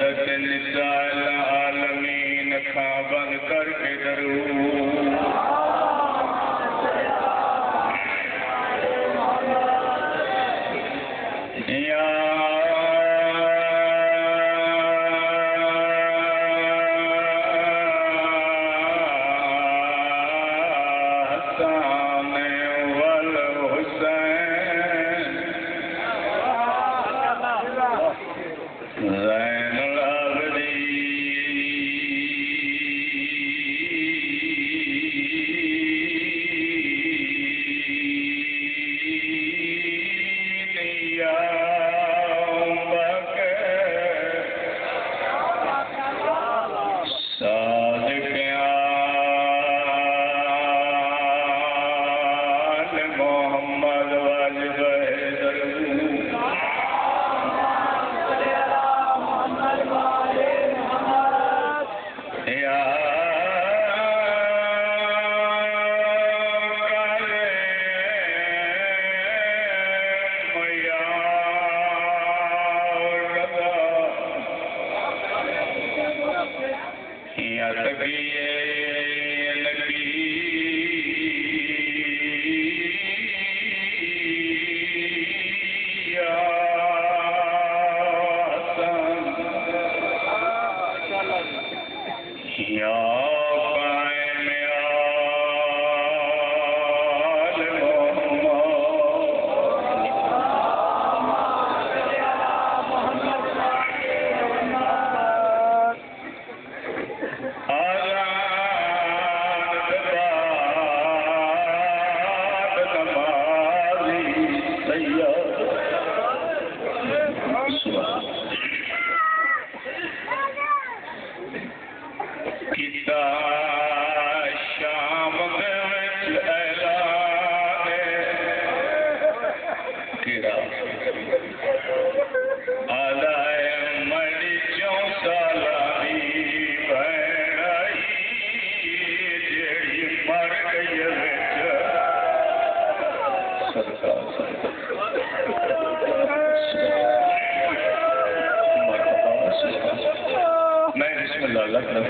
لك الداعي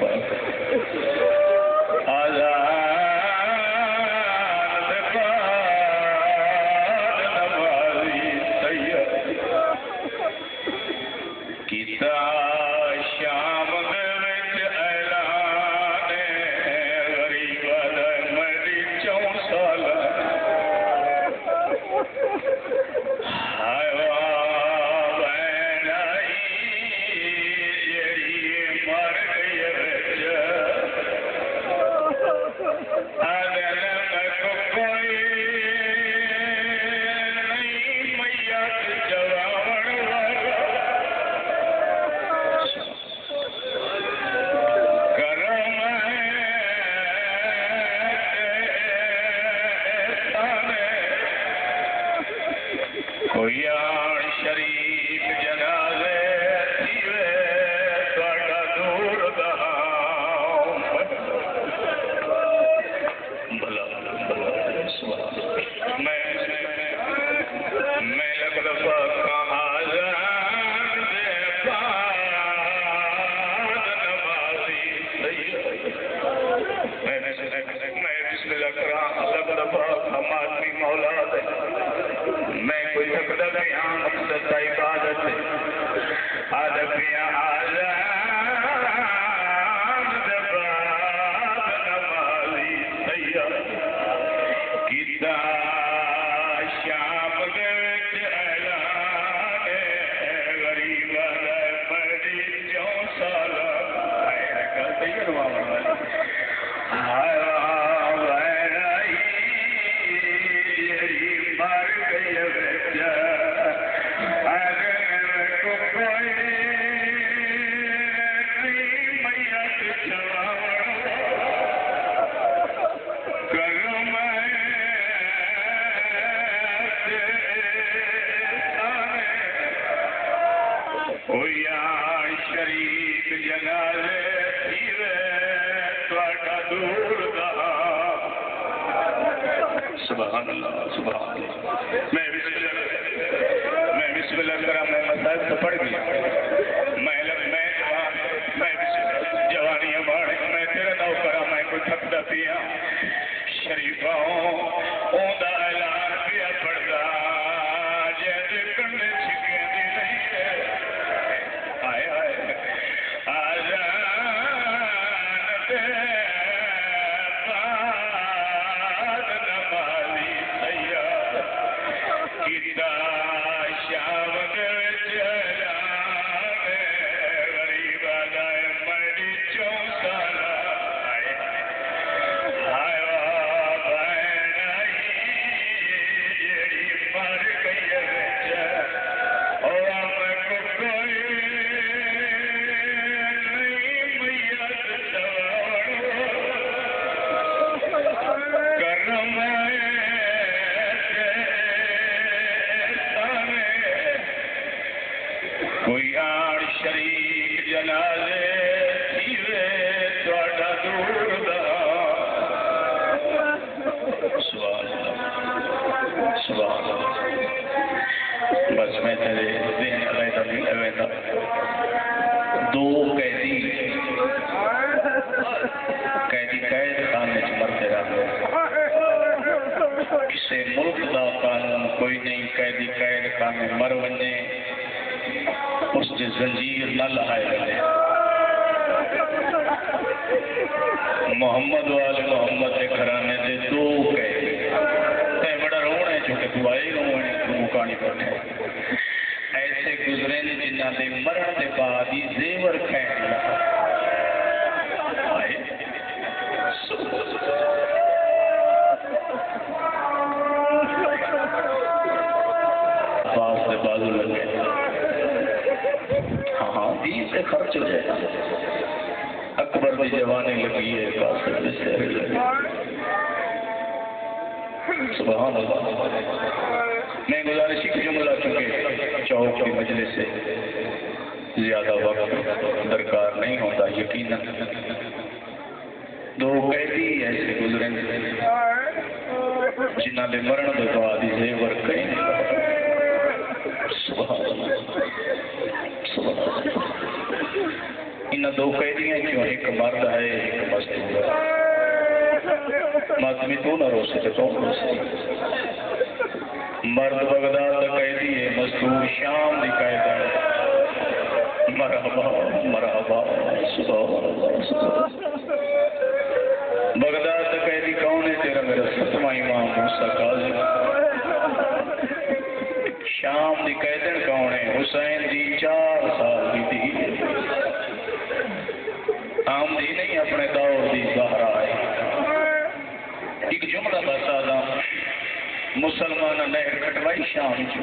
Club. Oh, yeah, Sharif Jagat. گل زنجیر نہ لہائے گلے محمد والے محمد کے گھرانے دے دو قیدی تے بڑا رونا ہے چونکہ تو آئے رونے تو مکانی بیٹھے۔ ایسے گزرے نے جنہ دے مرن دے بعد ہی زیور کھین لگا آئے۔ بازو لگے۔ ہاں ہاں دین سے خرچ ہو جائے۔ اکبر بھی جوانے لگی ہے قاسم بھی سہر لگی سبحان اللہ۔ میں گزارش کی جملہ چونکہ چوک کی مجلس سے زیادہ وقت درکار نہیں ہوتا، یقیناً۔ دو قیدی ایسے گزرے جنہ نے مرن دے بعد ہی زیور کہیں۔ سبحان اللہ۔ ان دو قیدیاں کیوں؟ ایک مرد ہے، ایک مزدور ہے۔ ماتمی تو نہ رو سکے کون رو سکے۔ مرد بغداد کا قیدی ہے، مزدور شام دی قید ہے۔ مرحبا مرحبا سبحان اللہ سبحان اللہ بغداد کا قیدی کون ہے؟ تیرا میرا ستواں امام موسیٰ کاظم شام دی قیدن کون ہے؟ حسین دی چار۔ اپنے دور دی زہرا ہے۔ ایک جملہ بتا دا، مسلمان نہر کٹوائی شام چ۔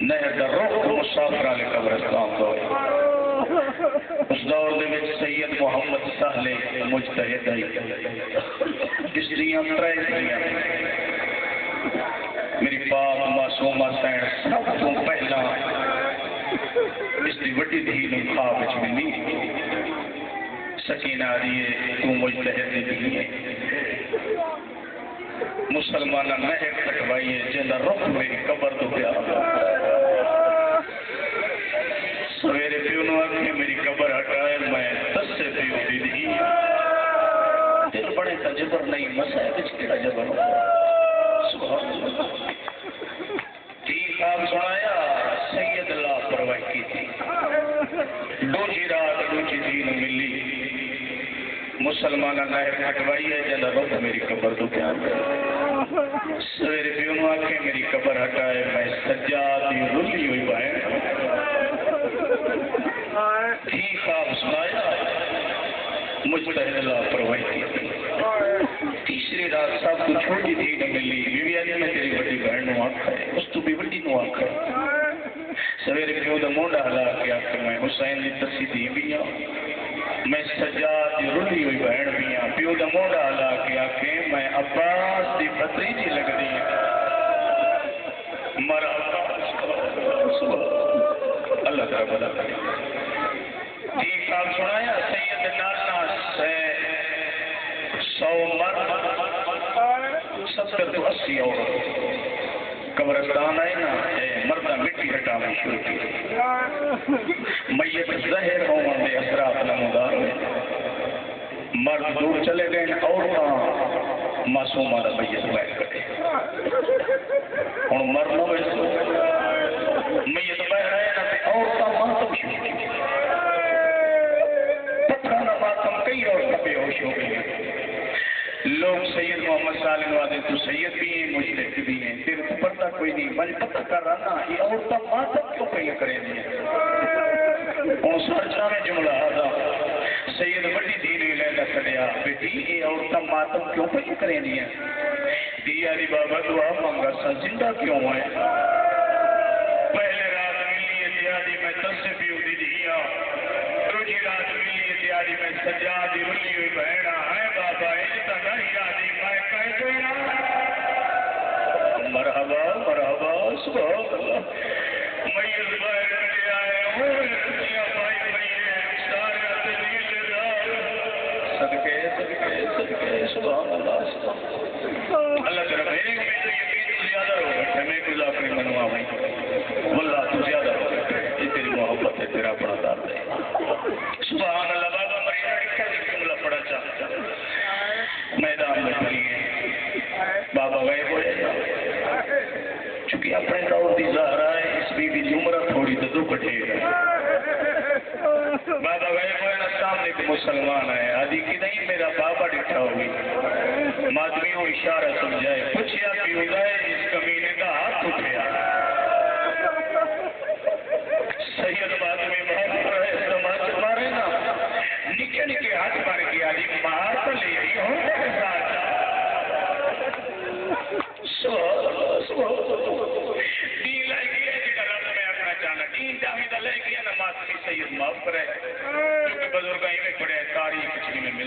نہر دا رخ مسافر والے قبرستان دور اس دور دے وچ سید محمد سہلے مجتہد ہے۔ جس دیاں ترے دیاں۔ میری پاک معصومہ سین سب تو پہلا۔ اس دی وڈی دھی نو خواب وچ ملی۔ سکینہ آدھی ہے، تو مجتہد دی ہے۔ مسلمانہ مہر کٹوائی ہے جنہ رخ میری قبر تو پیارا سویرے پیونو نو میری قبر ہٹائے، میں دس سے پیو دی دی دل بڑے تجبر نہیں مسائل وچ کیڑا جبر۔ ہوتا مسلمان نائر ہٹوائی ہے جنہ رب میری قبر تو پیار کر سویرے پیونوں آکھیں میری قبر ہٹائے، میں سجادی رلی ہوئی بائیں۔ تھی خواب سنایا مجھ مجتہد اللہ پرواہی کی۔ تھی تیسری رات سب کو چھوٹی تھی نہ ملی۔ بیوی آدھی میں تیری بڑی بہن نو آکھا ہے۔ اس تو بھی بڑی نو آکھا ہے۔ سویرے پیو دا مونڈا ہلا کے آکھا میں حسین دی تسی دی بھی ہوں میں سجاد رلی ہوئی بہن بھی ہوں پیو دا مونڈا ہلا کے آکھا میں عباس دی بطری جی لگ دی ہوں مرا اللہ تعالیٰ بلا کرے۔ جی کام سنایا، سید نانا سے سو مرد، ستر تو اسی اور قبرستان آئے نا، اے مردہ مٹی ہٹانا شروع کی میت زہر ہوں دے اثرات نمودار مرد دور چلے گئے، عورتاں معصومہ دا میت بیٹھ کرے ہوں مرد نہ ویسو میت بیٹھ رہے نا تے عورتاں ماتم شروع کی پتھرانا ماتم کئی عورتاں بے ہوش ہو گئی لوگ سید محمد صالح وعدے تو سید بھی ہیں مجھتے بھی ہیں۔ تیرے تو پتہ کوئی نہیں مجھے پتہ کر رہا نا یہ عورتہ ماتم کیوں پہی کرے دیا اور سرچہ میں جملہ آدھا۔ سید بڑی دین لینا کھڑیا بیٹی، یہ عورتہ ماتم کیوں پہی کرے دیا دیا دی بابا دعا مانگا سا، زندہ کیوں ہے پہلے رات ملی دیا دی میں تصف بھی دی دیا جی دوجی رات ملی دیا دی میں سجا دی رلی ہوئی بہنا ہے بابا ایتا مرحبا مرحبا، سبحان اللہ۔ میل آئے ہوں بھائی بھائی سارے دلیل دار صدقے صدقے صدقے، سبحان اللہ سبحان اللہ۔ اللہ تعالیٰ میرے میں تو یقین زیادہ ہو گئے میں کوئی لاکھ نہیں بنوا ہوئی ایک مسلمان ہے۔ آدھی کی نہیں، میرا بابا ڈٹھا ہوئی مادمیوں اشارہ سمجھائے۔ پوچھیا پیو ہے، اس کمینے کا ہاتھ اٹھیا۔ سید مادمی بہت رہے سمجھ مارے نا۔ نکے نکے ہاتھ مار کے آدھی مار تو لے رہی ہوں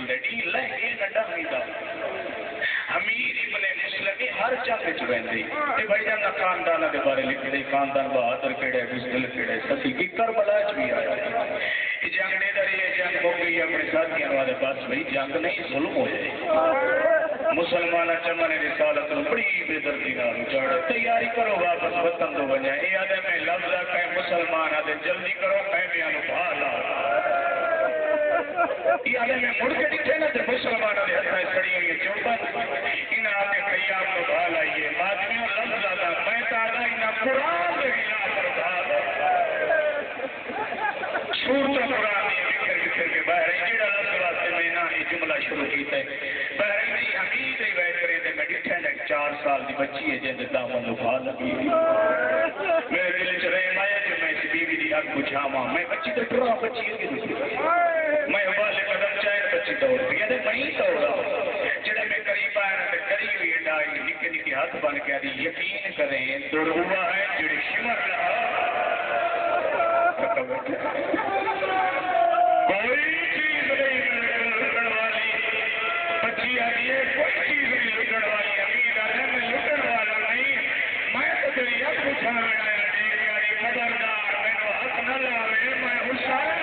کچھ میں مل دے دین امیر ابن مسلم ہر جنگ چ رہندے تے بھائی جان خاندان دے بارے لکھ دے، خاندان بہادر کیڑے، بزدل کیڑے۔ ستی کی کربلا چ بھی آیا۔ یہ جنگ دے دری یہ جنگ ہو گئی، اپنے ساتھیاں والے پاس بھائی، جنگ نہیں، ظلم ہو جائے مسلمان چمن رسالت بڑی بے دردی نال اجاڑ تیاری کرو واپس وطن تو بنیا اے آدھے میں لفظ کہ مسلمان آدھے جلدی کرو خیمیاں نو بھالا۔ یہ میں مڑ کے ڈٹھے تے مسلمان ہتھاں ہوئی مادمیوں لفظ میں انہاں قرآن دے خلاف تو قرآن کے باہر ہے لفظ واسطے میں نہ یہ جملہ شروع کیتا ہے باہر دی ہی کرے تے میں ڈٹھے چار سال دی بچی ہے دامن لگی میرے دل چ رہے مایا میں اس بیوی دی اگ بجھاواں، میں بچی تے بچی ہے میں والے قدم چاہے بچی دوڑ پی تے یعنی میں دوڑا جڑے میں قریب آیا نا تے کری ہوئی ڈائی، نکے نکے ہاتھ بن کے دی یقین کریں دوڑ ہوا ہے جڑے شمر کوئی چیز نہیں لٹن والی۔ بچی آئی ہے، کوئی چیز نہیں لٹن والی۔ امیر آدھے میں لٹن والا نہیں۔ میں تو تیری اب پوچھا آیا دیکھ یاری خبردار مینو حق نہ لاوے، میں حسین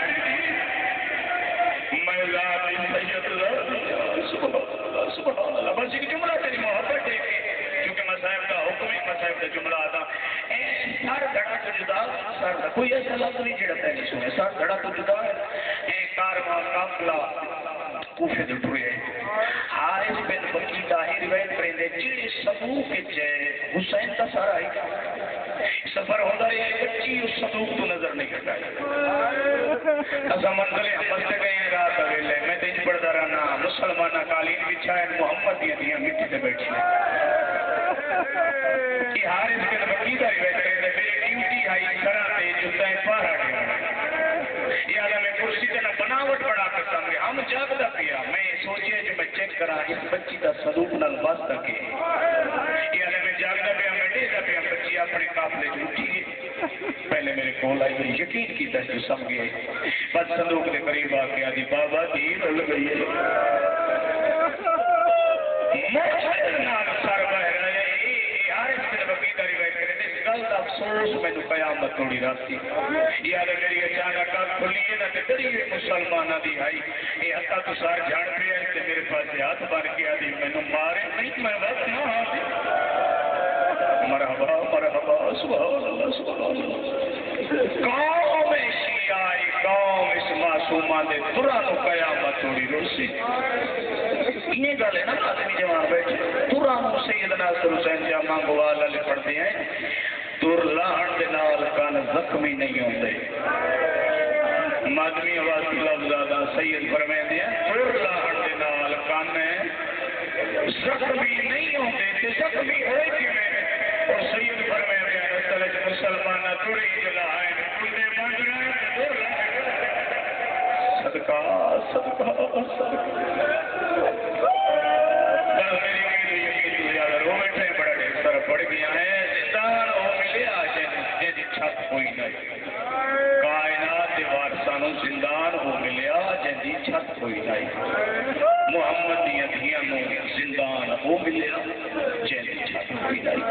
سبحان اللہ سبحان اللہ بس ایک جملہ تیری محبت ہے، کیونکہ مصاحب کا حکم ہی مصاحب کا جملہ آتا۔ سر دھڑا تو جدا، سر دھڑا، کوئی ایسا لفظ نہیں جڑا تے نہیں سنے۔ سر دھڑا تو جدا ہے، اے کارواں قافلہ کوفے دے ٹرے۔ حارث بن جڑے صندوق وچ ہے، حسین کا سارا ہے۔ سفر ہوتا ہے بچی اس صندوق تو نظر نہیں ہٹائی اسا منزل احمد سے گئے ہیں، رات ویلے۔ میں تیج پڑھتا رہنا مسلمانہ قالین بچھائے محمد دیا دیا مٹی سے بیٹھی کہ ہار اس کے نبکی داری بیٹھ کرے میری ڈیوٹی آئی کرا تے جو تائیں پارا گیا یا میں کرسی تے نہ بناوٹ بڑا کے سامنے ہم جاگ دا پیا میں سوچے جو میں چیک کرا، اس بچی دا صدوق نال بس تکے یا میں جاگ دا پیا، میں دے دا پیا، بچی اپنے قافلے جو اٹھی پہلے میرے کول آئی، میں یقین کیتا جو سمجھ گئی بس صندوق دے قریب آ کے آدھی، بابا دی رل گئی ہے۔ موجود نال سر بہ اس گل دا افسوس مینوں قیامت توڑی راتی یاد میری اچانک اکھ کھلی ہے تے بڑی مسلماناں دی آئی۔ اے ہتا تو سار جان پیا تے میرے پاس ہاتھ بن کے آدھی۔ مینوں مارے نہیں، میں بس نہ ہاتھ مرحبا مرحبا، سبحان اللہ سبحان اللہ۔ قوم شیعہ قوم اس معصومہ دے ترا نو قیامت توڑی روسی۔ یہ گل ہے نا آدمی جوان بیٹھے۔ ترا نو سیدنا سر حسین جامع گوال علی پڑھتے ہیں۔ تر لاہن دے نال کان زخمی نہیں ہوندے۔ مادمی آواز لفظ سید فرمائے تر لاہن نال کان زخمی نہیں ہوندے۔ تے زخمی ہوئے کی میں اور سید فرمائے دیا رسول مسلمانہ تڑی جلا ہے کلے بند صدقہ صدقہ صدقہ۔ میری رو بیٹھے بڑا پڑ گیا ہے زندان ہو ملے آج جی چھت ہوئی نہیں کائنات دے وارثانو زندان ہو ملیا جی چھت ہوئی نہیں محمد دیاں دھیاں نو زندان ہو ملیا جی چھت ہوئی نہیں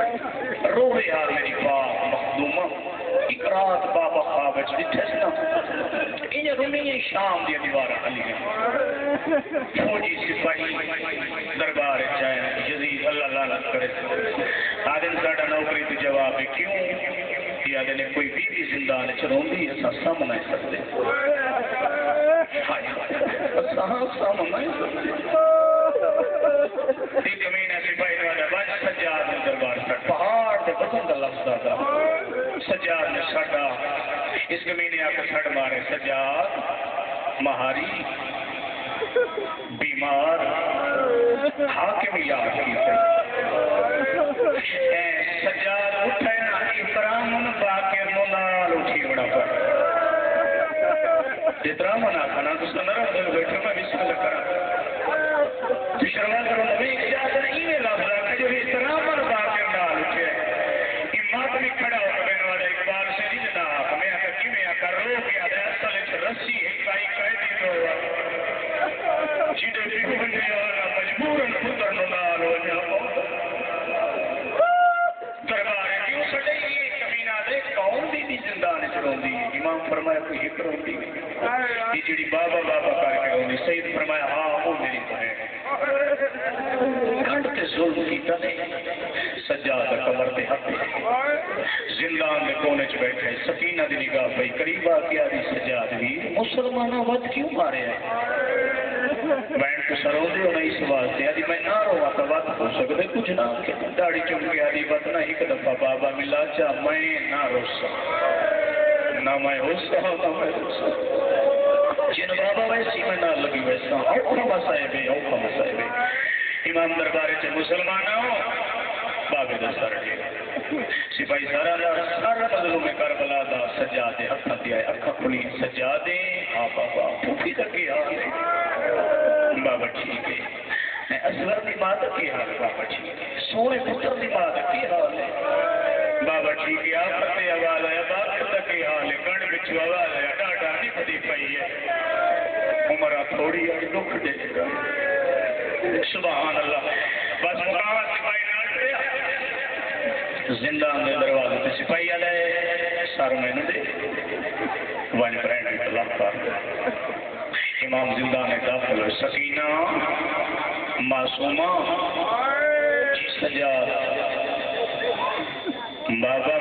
رو رہا میری باپ مخدومہ ایک رات بابا خواب وچ ڈٹھے سی انہیں رومی شام دی دیوار علی فوجی سپاہی دربار چاہے یزید اللہ لعنت کرے۔ آدم، ساڈا نوکری تو جواب ہے کیوں یا نے کوئی بیوی زندان چ روندی اسا سامنے سکتے ہائے اسا سامنے تین مہینے سپاہی والا بن سجاد نے دربار سے پہاڑ تے پسند لفظ دا سجاد نے ساڈا اس کمینے آ کے سڑ مارے۔ سجاد مہاری بیمار حاکم یاد کی سجاد اٹھے نا، احترام ان باقر نو اٹھی بڑا پر۔ جترا منا کھانا تو سنرا دل بیٹھے، میں بسم اللہ کرا۔ تو شروع کرو نبی اجازت نہیں ہے لفظ رکھا جو احترام ان باقر فرمایا کوئی ایک روندی یہ جڑی بابا بابا کر کے روندی سید فرمایا ہاں وہ میری بہن گھنٹ تے ظلم کیتا نہیں سجاد کمر تے ہاتھ۔ زندان دے کونے چ بیٹھے سکینہ دی نگاہ پئی، قریب آ کے آدھی سجاد بھی مسلمانوں ود کیوں مارے ہیں بینڈ کو سرو دے ہونا اس واسطے، آدھی میں نہ رہا تو بات ہو سکتے کچھ نہ کہ داڑھی چم آدھی بات نہ، ایک دفعہ بابا ملا، چا میں نہ رو روسا نہ میں ہوسا نہ میں روسا جن بابا ویسی میں نہ لگی ویسا اوکھا مسائے بے اوکھا مسائے بے امام دربارے چے مسلمانوں بابے دا سر سپاہی سارا دا سارا مظلوم کربلا دا سجا دے اکھا دیا ہے اکھا کھلی سجا دے۔ آ بابا، پھوپھی لگی حال ہے بابا ٹھیک ہے۔ میں اصغر دی ماں کی حال بابا ٹھیک ہے۔ سونے پتر دی ماں کی حال ہے۔ بابا ٹھیک ہے، آپ تے حوال ہے باپ کی حال ہے کن وچ ڈاڈا نہیں پتی پئی ہے عمر تھوڑی ہے دکھ دے سبحان اللہ بس مقام سپاہی نال پیا زندان دے دروازے تے سپاہی والے سر مینوں دے ون برینڈ اطلاق کر امام زندان میں داخل سکینہ معصومہ جی سجا بابا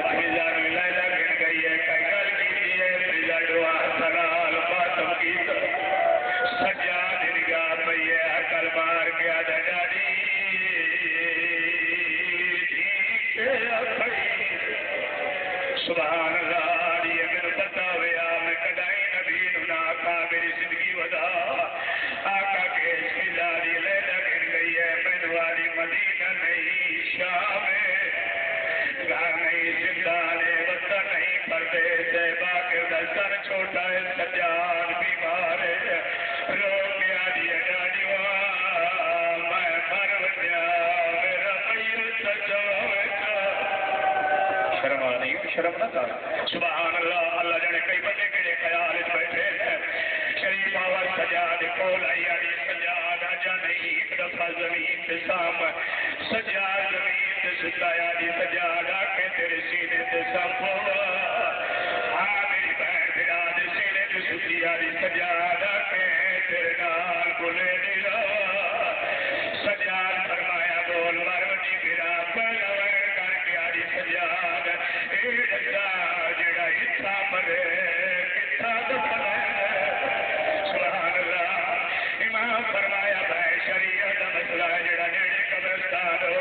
شرم نہ کر۔ سبحان اللہ اللہ جانے کئی بندے کے خیال بیٹھے شریف آور سجاد کول آئی آئی سجاد آجا نہیں ایک دفعہ زمین کے سام سجاد زمین کے ستایا دی سجاد آکے تیرے سینے کے سام آمیری بہن پیرا دی سینے کے ستیا دی سجاد Sado.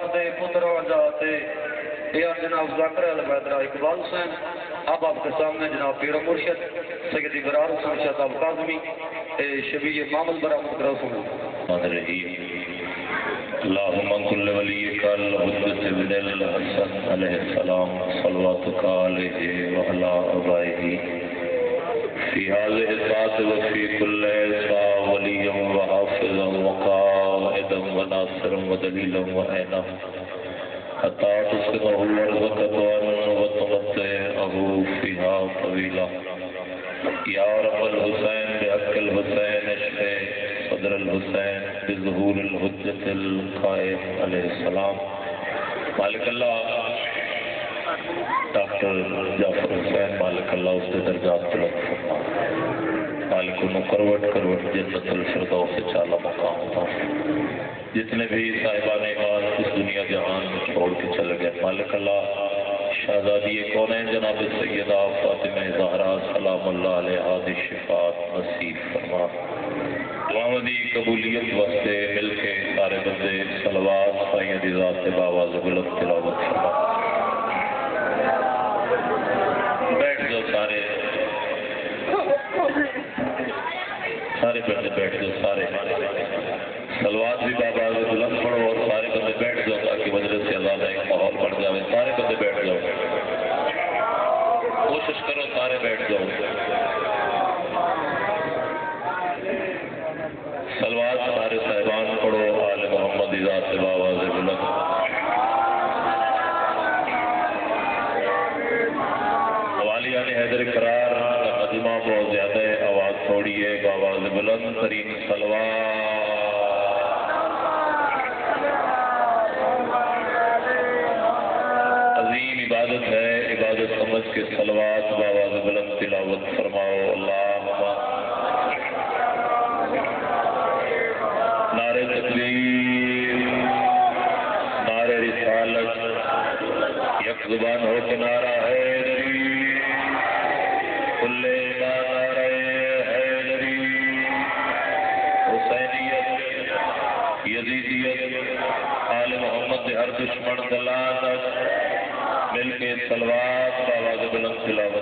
کر تو آپ دے پترا جاتے یہ جناب ذکر البیدرہ اقبال حسین، اب آپ کے سامنے جناب پیر مرشد، سیدی برار حسین شاہ صاحب کاظمی شبیہ معمل برآمد کرو سنو الرحمن الرحیم۔ اللہم کل ولیک الحجت ابن الحسن علیہ السلام صلواتک علیہ وعلا ابائہ فی هذه الساعة وفي كل وناصرا ودليلا وعينا حتى تسكنه الأرض قطوعا وتمتعه فيها طويلا. يا رب الحسين بحق الحسين اشفي صدر الحسين بظهور الحجة القائم عليه السلام. مالک اللہ، ڈاکٹر جعفر حسین، مالک اللہ اس کے درجات بلند فرما مالک انہوں کروٹ کروٹ جنت الفردوس سے چالا مقام تھا جتنے بھی صاحبان ایمان اس دنیا جہان میں چھوڑ کے چلے گئے۔ مالک اللہ، شہزادی کون ہیں؟ جناب سیدہ فاطمہ زہرا، سلام اللہ علیہ حادی شفاعت، نصیب فرما۔ دعاوں دی قبولیت واسطے مل کے سارے بندے صلوات سائیں دی ذات سے باواز بلند تلاوت فرما۔ بیٹھ جاؤ سارے۔ سارے بیٹھ جاؤ سارے۔ سلوات بھی بابا بلند پڑھو اور سارے بندے بیٹھ جاؤ تاکہ مجلس سے آزاد ایک ماحول بن جائے سارے بندے بیٹھ جاؤ۔ کوشش کرو سارے بیٹھ جاؤ۔ سلوات سارے صاحبان پڑھو، آل محمد ذات سے بابا سے بلند۔ کے سلوات بآواز بلند تلاوت فرماؤ اللہ نعرے تکبیر نعرے رسالت، یک زبان ہو کے نعرہ ہے کلے نعرہ حیدری حسینیت، یزیدیت، آل محمد، ہر دشمن دلانت مل کے سلوات باواز بلند تلاوت